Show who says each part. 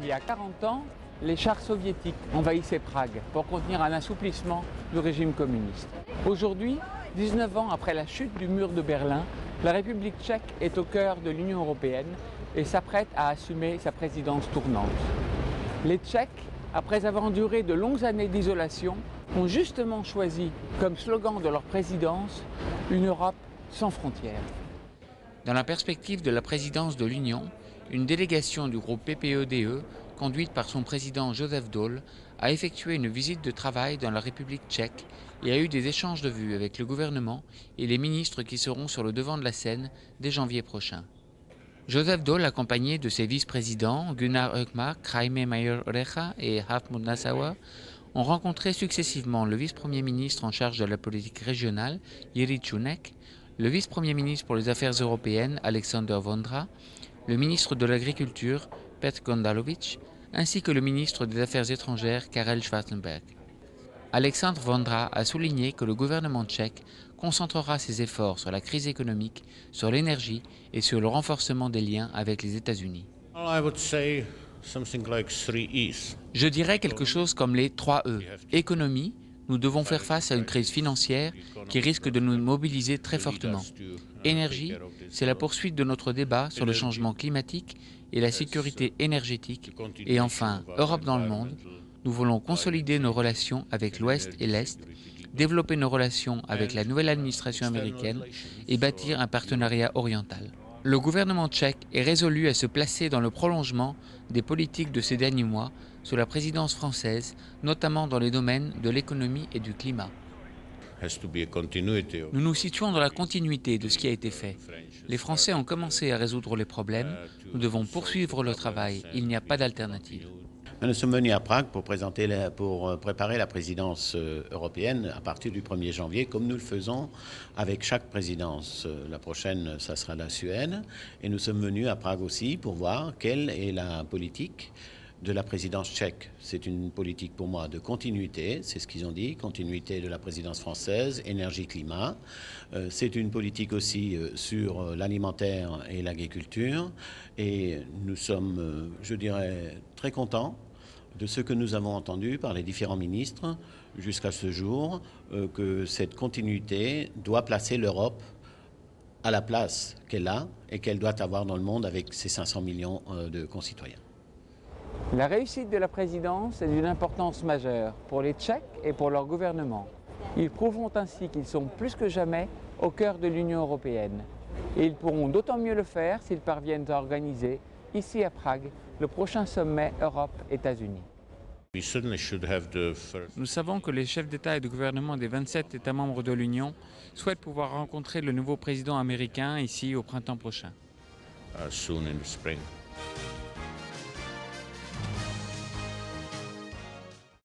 Speaker 1: il y a 40 ans, les chars soviétiques envahissaient Prague pour contenir un assouplissement du régime communiste. Aujourd'hui, 19 ans après la chute du mur de Berlin, la République tchèque est au cœur de l'Union européenne et s'apprête à assumer sa présidence tournante. Les Tchèques, après avoir enduré de longues années d'isolation, ont justement choisi comme slogan de leur présidence une Europe sans frontières.
Speaker 2: Dans la perspective de la présidence de l'Union, une délégation du groupe PPEDE, conduite par son président Joseph Daul, a effectué une visite de travail dans la République tchèque et a eu des échanges de vues avec le gouvernement et les ministres qui seront sur le devant de la scène dès janvier prochain. Joseph Daul, accompagné de ses vice-présidents Gunnar Hökmark, Jaime Mayer-Oreja et Hartmut Nassauer, ont rencontré successivement le vice-premier ministre en charge de la politique régionale, Yeri Chunek, le vice-premier ministre pour les Affaires européennes, Alexander Vondra, le ministre de l'Agriculture, Petr Gondalovic, ainsi que le ministre des Affaires étrangères, Karel Schwarzenberg. Alexandre Vondra a souligné que le gouvernement tchèque concentrera ses efforts sur la crise économique, sur l'énergie et sur le renforcement des liens avec les États-Unis. Je dirais quelque chose comme les 3 E. Économie, nous devons faire face à une crise financière qui risque de nous mobiliser très fortement. Énergie, c'est la poursuite de notre débat sur le changement climatique et la sécurité énergétique. Et enfin, Europe dans le monde, nous voulons consolider nos relations avec l'Ouest et l'Est, développer nos relations avec la nouvelle administration américaine et bâtir un partenariat oriental. Le gouvernement tchèque est résolu à se placer dans le prolongement des politiques de ces derniers mois sous la présidence française, notamment dans les domaines de l'économie et du climat. Nous nous situons dans la continuité de ce qui a été fait. Les Français ont commencé à résoudre les problèmes. Nous devons poursuivre le travail. Il n'y a pas d'alternative.
Speaker 3: Nous sommes venus à Prague pour, présenter pour préparer la présidence européenne à partir du 1er janvier, comme nous le faisons avec chaque présidence. La prochaine, ça sera la Suède. Et nous sommes venus à Prague aussi pour voir quelle est la politique de la présidence tchèque. C'est une politique pour moi de continuité, c'est ce qu'ils ont dit, continuité de la présidence française, énergie-climat. c'est une politique aussi sur l'alimentaire et l'agriculture. Et nous sommes, je dirais, très contents de ce que nous avons entendu par les différents ministres jusqu'à ce jour, que cette continuité doit placer l'Europe à la place qu'elle a et qu'elle doit avoir dans le monde avec ses 500 millions de concitoyens.
Speaker 1: La réussite de la présidence est d'une importance majeure pour les Tchèques et pour leur gouvernement. Ils prouveront ainsi qu'ils sont plus que jamais au cœur de l'Union européenne. Et ils pourront d'autant mieux le faire s'ils parviennent à organiser, ici à Prague, le prochain sommet Europe-États-Unis.
Speaker 2: Nous savons que les chefs d'État et de gouvernement des 27 États membres de l'Union souhaitent pouvoir rencontrer le nouveau président américain ici au printemps prochain.
Speaker 4: soon in the spring.